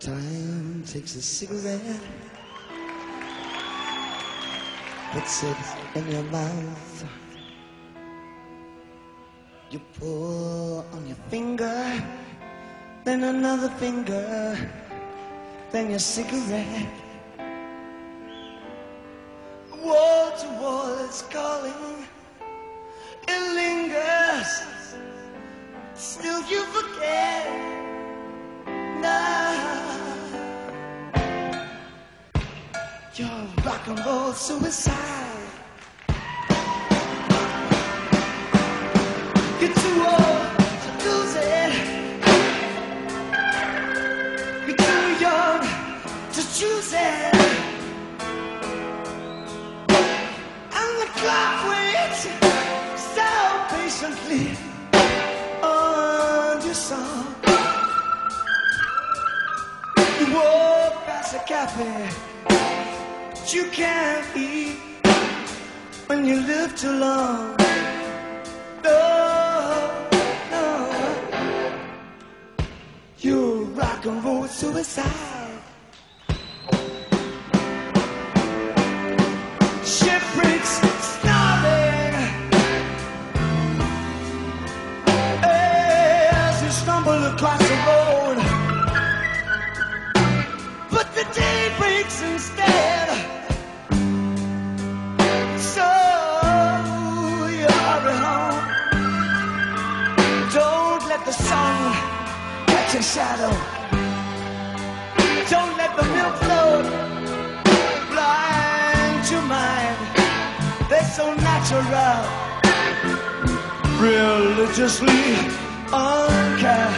Time takes a cigarette, puts it in your mouth. You pull on your finger, then another finger, then your cigarette. Wall to wall, it's calling. It lingers. You're rock and roll suicide. You're too old to lose it. You're too young to choose it. And the clock waits so patiently on your song. You walk past a cafe you can't eat when you live too long. No, no. You're rock and roll suicide. Shipwrecks across the road. But the day breaks instead. Let the sun catch your shadow. Don't let the milk float blind your mind. They're so natural, religiously unkind.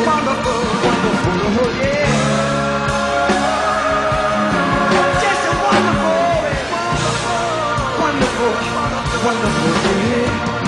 wonderful, wonderful, wonderful, wonderful, wonderful, wonderful.